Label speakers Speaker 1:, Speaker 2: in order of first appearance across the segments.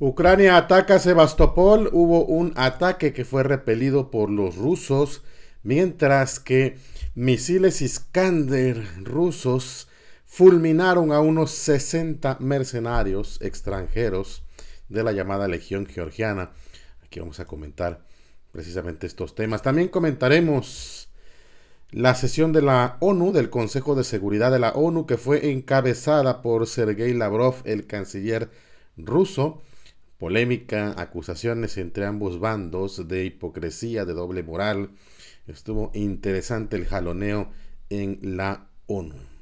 Speaker 1: Ucrania ataca Sebastopol. Hubo un ataque que fue repelido por los rusos, mientras que misiles Iskander rusos fulminaron a unos 60 mercenarios extranjeros de la llamada Legión Georgiana. Aquí vamos a comentar precisamente estos temas. También comentaremos la sesión de la ONU, del Consejo de Seguridad de la ONU, que fue encabezada por Sergei Lavrov, el canciller ruso. Polémica, acusaciones entre ambos bandos de hipocresía, de doble moral. Estuvo interesante el jaloneo en la ONU.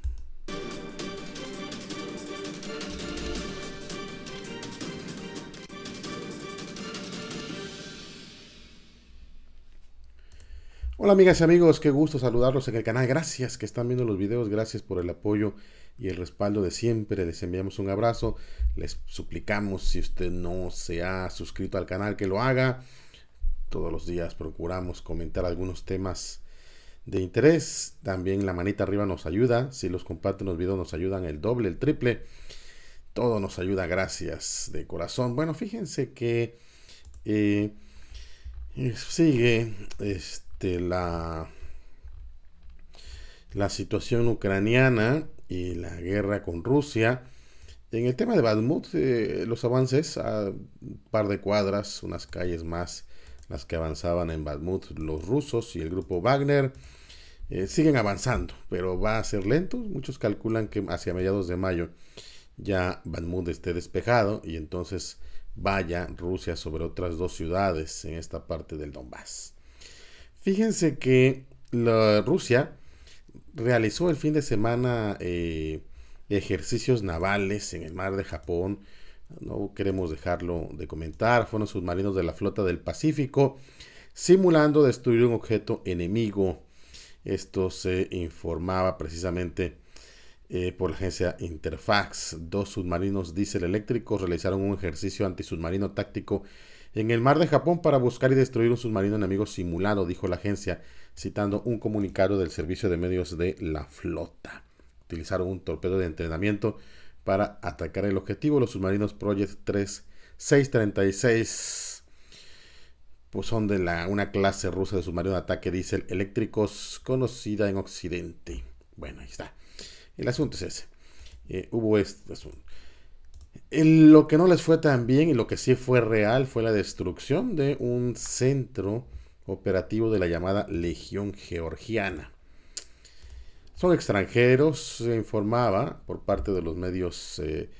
Speaker 1: Hola amigas y amigos, qué gusto saludarlos en el canal. Gracias que están viendo los videos, gracias por el apoyo y el respaldo de siempre. Les enviamos un abrazo. Les suplicamos si usted no se ha suscrito al canal que lo haga. Todos los días procuramos comentar algunos temas de interés. También la manita arriba nos ayuda. Si los comparten los videos nos ayudan el doble, el triple. Todo nos ayuda, gracias de corazón. Bueno, fíjense que eh, sigue este este, la, la situación ucraniana y la guerra con Rusia. En el tema de Badmut, eh, los avances a un par de cuadras, unas calles más, las que avanzaban en Badmut los rusos y el grupo Wagner, eh, siguen avanzando, pero va a ser lento. Muchos calculan que hacia mediados de mayo ya Badmut esté despejado y entonces vaya Rusia sobre otras dos ciudades en esta parte del Donbass. Fíjense que la Rusia realizó el fin de semana eh, ejercicios navales en el mar de Japón. No queremos dejarlo de comentar. Fueron submarinos de la flota del Pacífico simulando destruir un objeto enemigo. Esto se informaba precisamente eh, por la agencia Interfax. Dos submarinos diésel eléctricos realizaron un ejercicio antisubmarino táctico en el mar de Japón para buscar y destruir un submarino enemigo simulado, dijo la agencia, citando un comunicado del servicio de medios de la flota. Utilizaron un torpedo de entrenamiento para atacar el objetivo. Los submarinos Project 3636 pues son de la, una clase rusa de submarino de ataque diésel eléctricos conocida en Occidente. Bueno, ahí está. El asunto es ese. Eh, hubo este asunto lo que no les fue tan bien y lo que sí fue real fue la destrucción de un centro operativo de la llamada Legión Georgiana. Son extranjeros, se informaba por parte de los medios eh,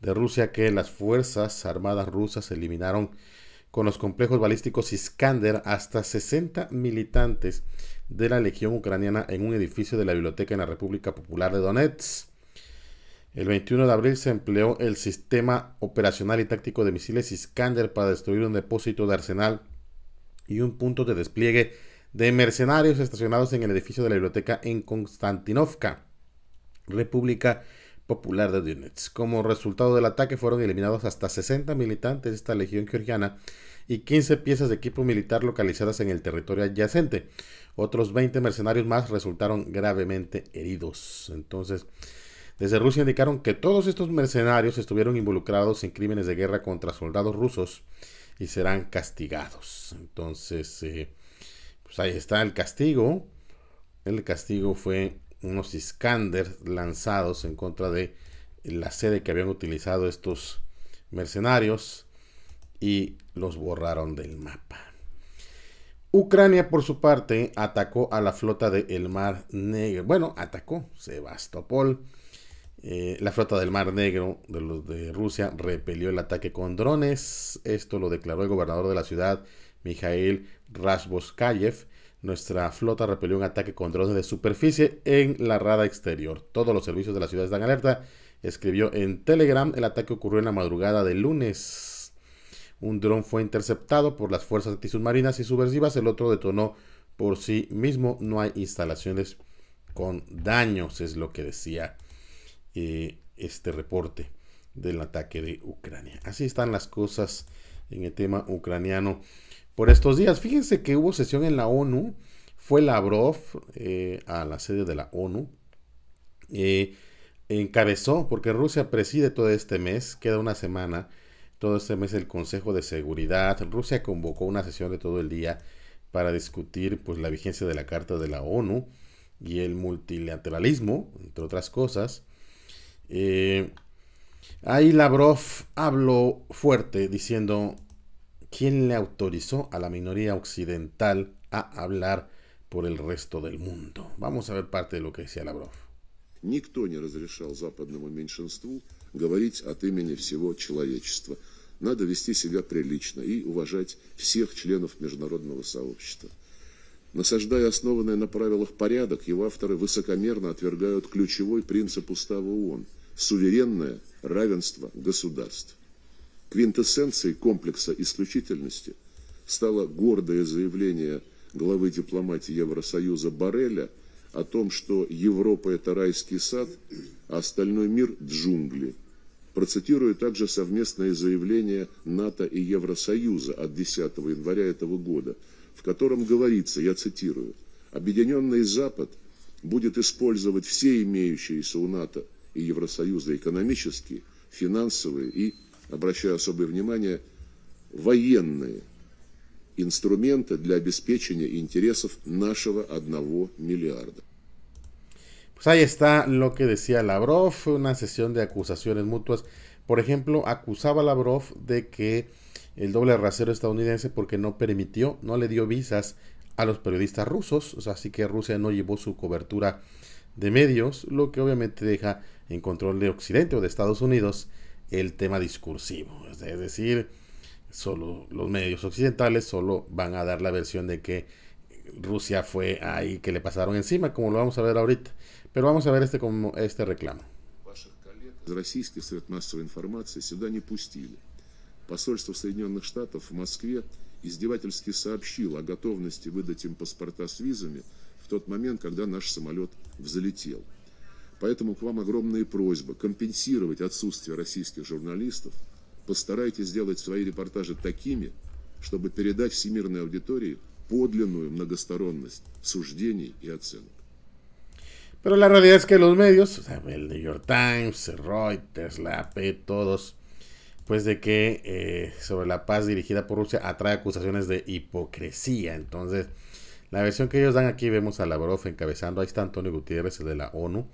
Speaker 1: de Rusia que las Fuerzas Armadas rusas eliminaron con los complejos balísticos Iskander hasta 60 militantes de la Legión Ucraniana en un edificio de la Biblioteca en la República Popular de Donetsk. El 21 de abril se empleó el sistema operacional y táctico de misiles Iskander para destruir un depósito de arsenal y un punto de despliegue de mercenarios estacionados en el edificio de la biblioteca en Konstantinovka, República Popular de Donetsk. Como resultado del ataque fueron eliminados hasta 60 militantes de esta legión georgiana y 15 piezas de equipo militar localizadas en el territorio adyacente. Otros 20 mercenarios más resultaron gravemente heridos. Entonces, desde Rusia indicaron que todos estos mercenarios estuvieron involucrados en crímenes de guerra contra soldados rusos y serán castigados. Entonces, eh, pues ahí está el castigo. El castigo fue unos Iskander lanzados en contra de la sede que habían utilizado estos mercenarios y los borraron del mapa. Ucrania, por su parte, atacó a la flota del Mar Negro. Bueno, atacó Sebastopol eh, la flota del Mar Negro de, los de Rusia repelió el ataque con drones. Esto lo declaró el gobernador de la ciudad, Mikhail Rashboskayev. Nuestra flota repelió un ataque con drones de superficie en la rada exterior. Todos los servicios de la ciudad están alerta. Escribió en Telegram, el ataque ocurrió en la madrugada del lunes. Un dron fue interceptado por las fuerzas antisubmarinas y subversivas, el otro detonó por sí mismo. No hay instalaciones con daños, es lo que decía eh, este reporte del ataque de Ucrania. Así están las cosas en el tema ucraniano por estos días. Fíjense que hubo sesión en la ONU, fue Lavrov eh, a la sede de la ONU. Eh, encabezó, porque Rusia preside todo este mes, queda una semana, todo este mes el Consejo de Seguridad. Rusia convocó una sesión de todo el día para discutir pues, la vigencia de la Carta de la ONU y el multilateralismo, entre otras cosas. Eh, ahí Lavrov habló fuerte diciendo quién le autorizó a la minoría occidental a hablar por el resto del mundo. Vamos a ver parte de lo que decía Lavrov.
Speaker 2: Никто не разрешал западному меньшинству говорить от имени всего человечества. Надо вести себя прилично и уважать всех членов международного сообщества. Насаждая основанный на правилах порядок, его авторы высокомерно отвергают ключевой принцип Устава ООН – суверенное равенство государств. Квинтэссенцией комплекса исключительности стало гордое заявление главы дипломатии Евросоюза Барреля о том, что Европа – это райский сад, а остальной мир – джунгли. Процитирую также совместное заявление НАТО и Евросоюза от 10 января этого года – в котором говорится, я цитирую, «Объединенный Запад будет использовать все имеющиеся у НАТО и Евросоюза экономические, финансовые и, обращаю особое внимание, военные инструменты для обеспечения интересов нашего одного миллиарда.
Speaker 1: Pues ahí está lo que decía Lavrov, una sesión de acusaciones mutuas. Por ejemplo, acusaba a Lavrov de que el doble rasero estadounidense porque no permitió, no le dio visas a los periodistas rusos, así que Rusia no llevó su cobertura de medios, lo que obviamente deja en control de Occidente o de Estados Unidos el tema discursivo, es decir, solo los medios occidentales solo van a dar la versión de que Rusia fue ahí que le pasaron encima, como lo vamos a ver ahorita. Pero vamos a ver este como este reclamo.
Speaker 2: Посольство Соединенных Штатов в Москве издевательски сообщило о готовности выдать им паспорта с визами в тот момент, когда наш самолет взлетел. Поэтому к вам огромная просьба компенсировать отсутствие российских журналистов. Постарайтесь сделать свои репортажи такими, чтобы передать всемирной аудитории подлинную многосторонность суждений и оценок.
Speaker 1: Pero la realidad es que los medios, o sea, el New York Times, Reuters, la AP, todos pues de que eh, sobre la paz dirigida por Rusia atrae acusaciones de hipocresía. Entonces, la versión que ellos dan aquí vemos a Lavrov encabezando, ahí está Antonio Gutiérrez, el de la ONU.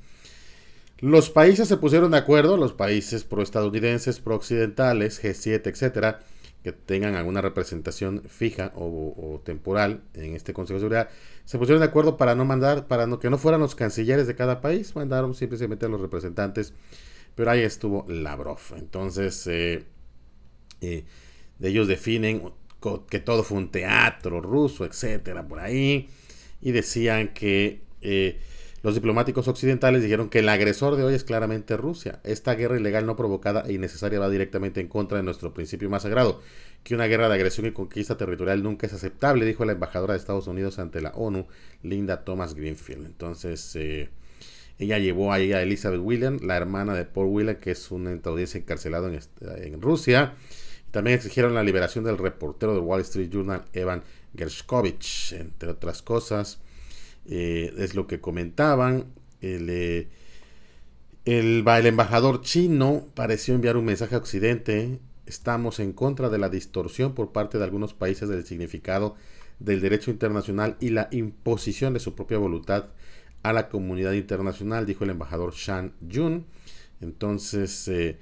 Speaker 1: Los países se pusieron de acuerdo, los países proestadounidenses, prooccidentales, G7, etcétera, que tengan alguna representación fija o, temporal en este Consejo de Seguridad, se pusieron de acuerdo para no mandar, para no, que no fueran los cancilleres de cada país, mandaron simplemente a los representantes pero ahí estuvo Lavrov. Entonces, eh, eh, ellos definen que todo fue un teatro ruso, etcétera, por ahí. Y decían que eh, los diplomáticos occidentales dijeron que el agresor de hoy es claramente Rusia. Esta guerra ilegal no provocada e innecesaria va directamente en contra de nuestro principio más sagrado, que una guerra de agresión y conquista territorial nunca es aceptable, dijo la embajadora de Estados Unidos ante la ONU, Linda Thomas Greenfield. Entonces, ella llevó ahí a Elizabeth William, la hermana de Paul William, que es un estadounidense encarcelado en, en Rusia. También exigieron la liberación del reportero del Wall Street Journal, Evan Gershkovich, entre otras cosas. Eh, es lo que comentaban. El, eh, el, embajador chino pareció enviar un mensaje a Occidente. Estamos en contra de la distorsión por parte de algunos países del significado del derecho internacional y la imposición de su propia voluntad a la comunidad internacional, dijo el embajador Shan Jun. Entonces, eh,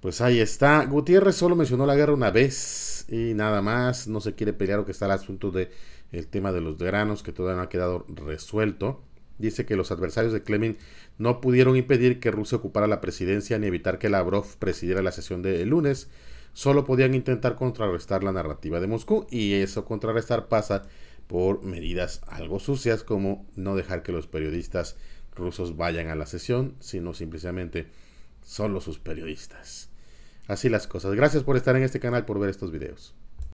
Speaker 1: pues ahí está. Gutiérrez solo mencionó la guerra una vez y nada más. No se quiere pelear o que está el asunto de el tema de los granos que todavía no ha quedado resuelto. Dice que los adversarios de Klemin no pudieron impedir que Rusia ocupara la presidencia ni evitar que Lavrov presidiera la sesión de lunes. Solo podían intentar contrarrestar la narrativa de Moscú y eso contrarrestar pasa por medidas algo sucias como no dejar que los periodistas rusos vayan a la sesión, sino simplemente solo sus periodistas. Así las cosas. Gracias por estar en este canal, por ver estos videos.